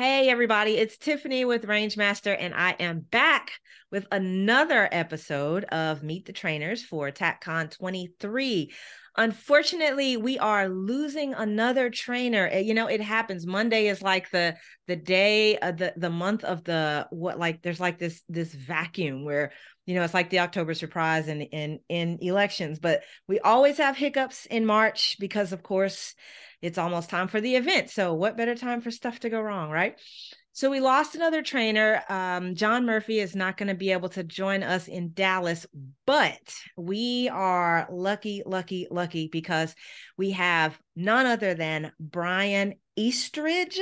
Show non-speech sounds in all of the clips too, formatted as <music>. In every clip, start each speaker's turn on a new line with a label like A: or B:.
A: Hey, everybody, it's Tiffany with Rangemaster, and I am back with another episode of Meet the Trainers for TacCon 23. Unfortunately, we are losing another trainer. Eh, you know, it happens. Monday is like the the day of the the month of the what like there's like this this vacuum where you know it's like the October surprise in in in elections, but we always have hiccups in March because of course it's almost time for the event. So, what better time for stuff to go wrong, right? So, we lost another trainer. Um, John Murphy is not going to be able to join us in Dallas, but we are lucky, lucky, lucky because we have none other than Brian Eastridge.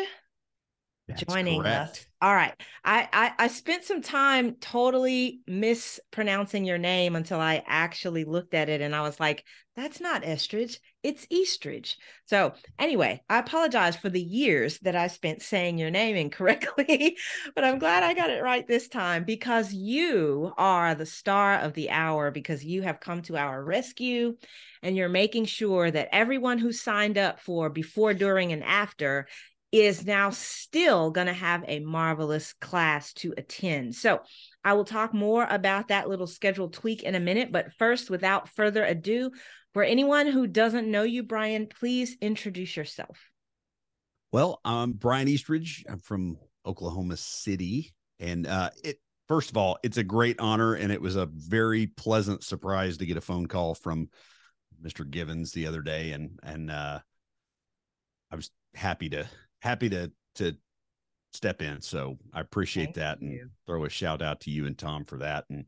A: That's joining correct. us. All right. I, I I spent some time totally mispronouncing your name until I actually looked at it and I was like, that's not Estridge, it's Eastridge. So anyway, I apologize for the years that I spent saying your name <laughs> incorrectly, but I'm glad I got it right this time because you are the star of the hour because you have come to our rescue and you're making sure that everyone who signed up for before, during, and after is now still going to have a marvelous class to attend. So, I will talk more about that little schedule tweak in a minute. But first, without further ado, for anyone who doesn't know you, Brian, please introduce yourself.
B: Well, I'm Brian Eastridge. I'm from Oklahoma City. And uh, it, first of all, it's a great honor. And it was a very pleasant surprise to get a phone call from Mr. Givens the other day. And, and, uh, I was happy to happy to to step in. So I appreciate Thank that you. and throw a shout out to you and Tom for that. And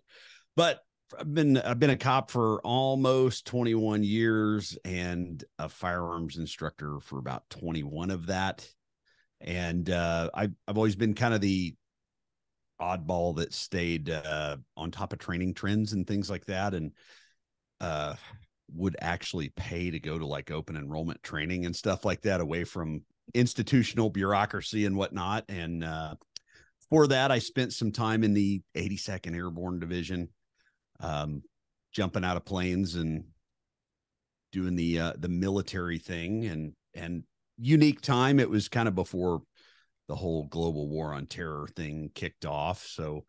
B: but I've been I've been a cop for almost 21 years and a firearms instructor for about 21 of that. And uh, I I've always been kind of the oddball that stayed uh, on top of training trends and things like that. And uh, would actually pay to go to like open enrollment training and stuff like that away from institutional bureaucracy and whatnot. And uh, for that, I spent some time in the 82nd Airborne Division, um, jumping out of planes and doing the uh, the military thing and and unique time. It was kind of before the whole global war on terror thing kicked off. So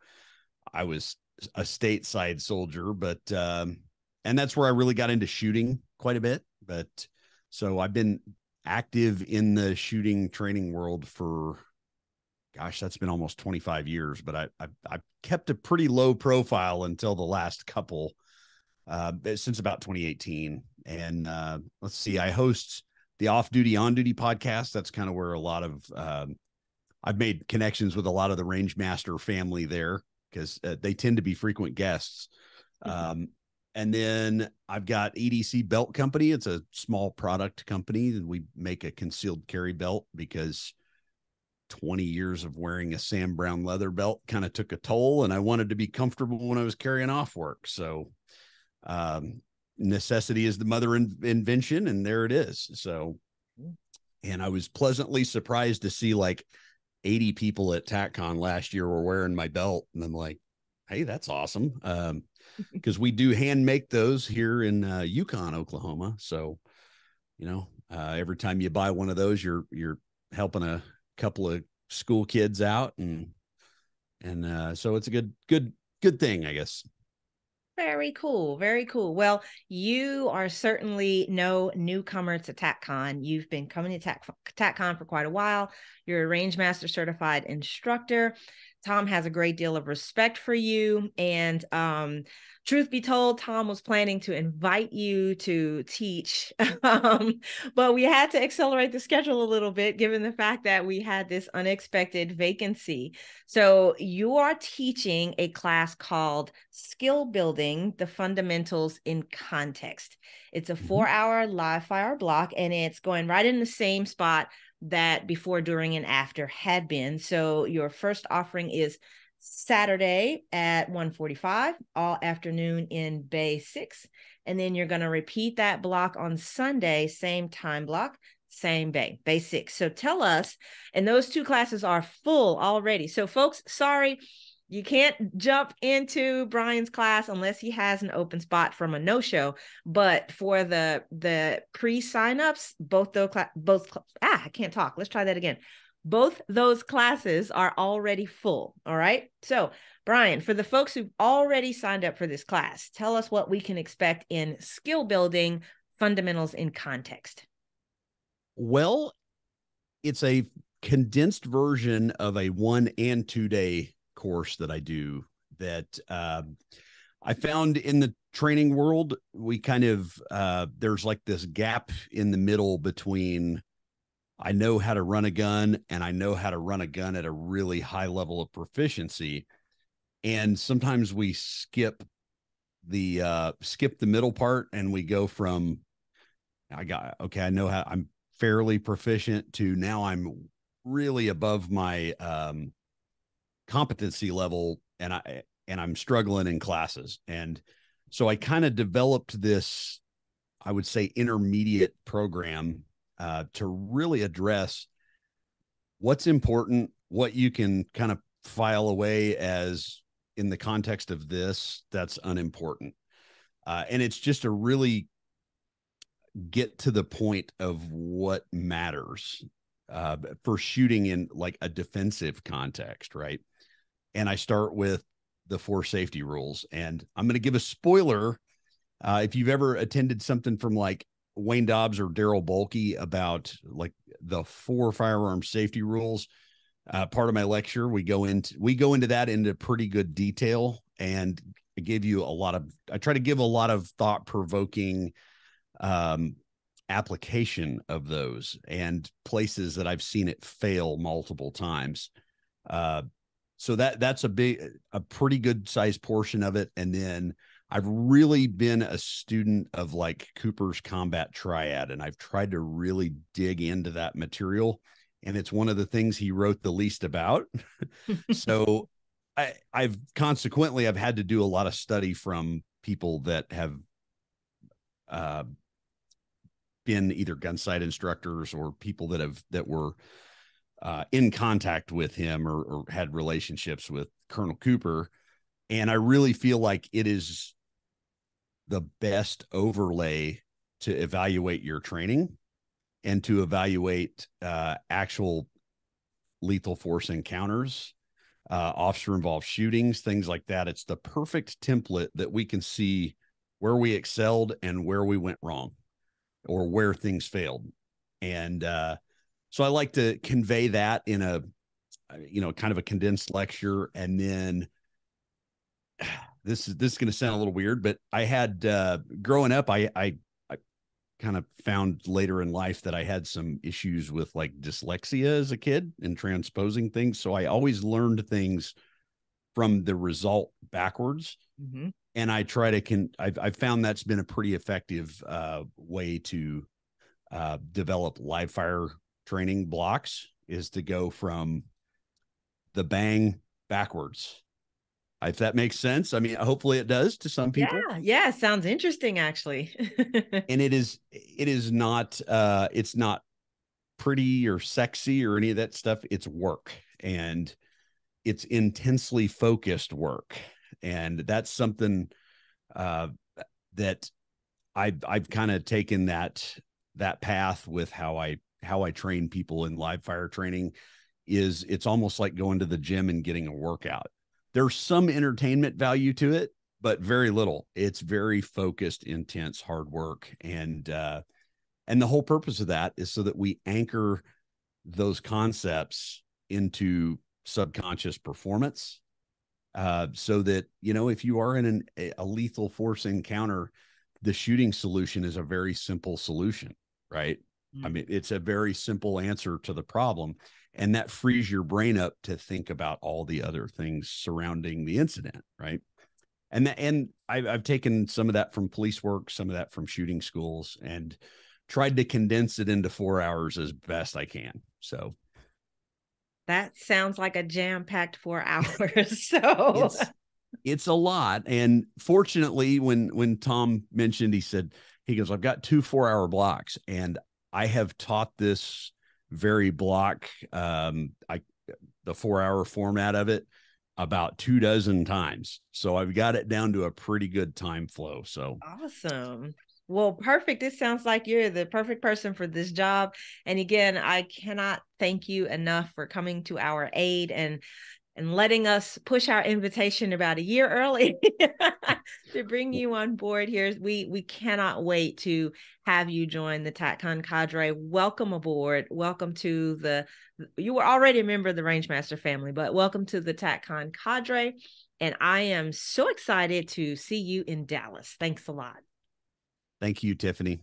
B: I was a stateside soldier, but um, and that's where I really got into shooting quite a bit. But so I've been active in the shooting training world for gosh that's been almost 25 years but i i I've kept a pretty low profile until the last couple uh since about 2018 and uh let's see i host the off duty on duty podcast. That's kind of where a lot of um i've made connections with a lot of the Rangemaster family there because uh, they tend to be frequent guests. Mm-hmm. um and then I've got EDC Belt Company. It's a small product company. We make a concealed carry belt because 20 years of wearing a Sam Browne leather belt kind of took a toll, and I wanted to be comfortable when I was carrying off work. So, um, necessity is the mother in- invention, and there it is. So, and I was pleasantly surprised to see like 80 people at TacCon last year were wearing my belt, and I'm like, hey, that's awesome. Um, because we do hand make those here in uh, Yukon, Oklahoma. So, you know, uh, every time you buy one of those, you're you're helping a couple of school kids out, and and uh, so it's a good good good thing, I guess.
A: Very cool. Very cool. Well, you are certainly no newcomer to TacCon. You've been coming to TAC, TacCon for quite a while. You're a Rangemaster certified instructor. Tom has a great deal of respect for you. And um, truth be told, Tom was planning to invite you to teach, <laughs> um, but we had to accelerate the schedule a little bit given the fact that we had this unexpected vacancy. So you are teaching a class called Skill Building the Fundamentals in Context. It's a mm-hmm. four hour live fire block and it's going right in the same spot that before, during, and after had been. So your first offering is Saturday at 1:45, all afternoon in Bay 6, and then you're going to repeat that block on Sunday, same time block, same bay, Bay 6. So tell us, and those two classes are full already. So folks, sorry, you can't jump into Brian's class unless he has an open spot from a no show. But for the the pre signups, both those both ah, I can't talk. Let's try that again. both those classes are already full. All right. So, Brian, for the folks who've already signed up for this class, tell us what we can expect in skill building fundamentals in context.
B: Well, it's a condensed version of a one and two day course that I do that uh, I found in the training world. We kind of, uh, there's like this gap in the middle between I know how to run a gun and I know how to run a gun at a really high level of proficiency. And sometimes we skip the uh skip the middle part and we go from I got okay, I know how I'm fairly proficient to now I'm really above my um competency level and I and I'm struggling in classes. And so I kind of developed this I would say intermediate program uh, to really address what's important, what you can kind of file away as in the context of this, that's unimportant. Uh, and it's just to really get to the point of what matters uh, for shooting in like a defensive context, right? And I start with the four safety rules. And I'm going to give a spoiler. Uh, if you've ever attended something from like Wayne Dobbs or Darryl Bolke about like the four firearm safety rules. Uh, part of my lecture, we go into we go into that into pretty good detail, and I give you a lot of. I try to give a lot of thought provoking um, application of those and places that I've seen it fail multiple times. Uh, so that that's a big, a pretty good sized portion of it, and then I've really been a student of like Cooper's combat triad, and I've tried to really dig into that material. And it's one of the things he wrote the least about. <laughs> so I, I've consequently I've had to do a lot of study from people that have uh, been either Gunsite instructors or people that have that were uh, in contact with him or, or had relationships with Colonel Cooper. And I really feel like it is the best overlay to evaluate your training and to evaluate uh, actual lethal force encounters, uh, officer involved shootings, things like that. It's the perfect template that we can see where we excelled and where we went wrong or where things failed. And uh, so I like to convey that in a, you know, kind of a condensed lecture and then <sighs> this is this is going to sound a little weird, but I had uh, growing up, I I, I kind of found later in life that I had some issues with like dyslexia as a kid and transposing things. So I always learned things from the result backwards. Mm-hmm. And I try to can I've I've found that's been a pretty effective uh, way to uh, develop live fire training blocks is to go from the bang backwards if that makes sense. I mean, hopefully it does to some people.
A: Yeah, yeah, sounds interesting actually. <laughs>
B: and it is it is not uh it's not pretty or sexy or any of that stuff. It's work and it's intensely focused work. And that's something uh that I've I've kind of taken that that path with how I how I train people in live fire training is it's almost like going to the gym and getting a workout there's some entertainment value to it, but very little. It's very focused, intense, hard work. And uh and the whole purpose of that is so that we anchor those concepts into subconscious performance. Uh, so that you know, if you are in an, a lethal force encounter, the shooting solution is a very simple solution, right? Mm-hmm. I mm. mean, it's a very simple answer to the problem and that frees your brain up to think about all the other things surrounding the incident right and that, and I've, I've taken some of that from police work some of that from shooting schools and tried to condense it into four hours as best i can so
A: that sounds like a jam-packed four <laughs> hours so.
B: It's, it's a lot and fortunately when when tom mentioned he said he goes i've got two four hour blocks and i have taught this very block um i the four hour format of it about two dozen times. So i've got it down to a pretty good time flow so
A: awesome Well, perfect. This sounds like you're the perfect person for this job. And again, I cannot thank you enough for coming to our aid and and letting us push our invitation about a year early <laughs> to bring you on board here. We we cannot wait to have you join the TacCon cadre. Welcome aboard. Welcome to the you were already a member of the Rangemaster family, but welcome to the TacCon cadre. And I am so excited to see you in Dallas. Thanks a lot.
B: Thank you, Tiffany.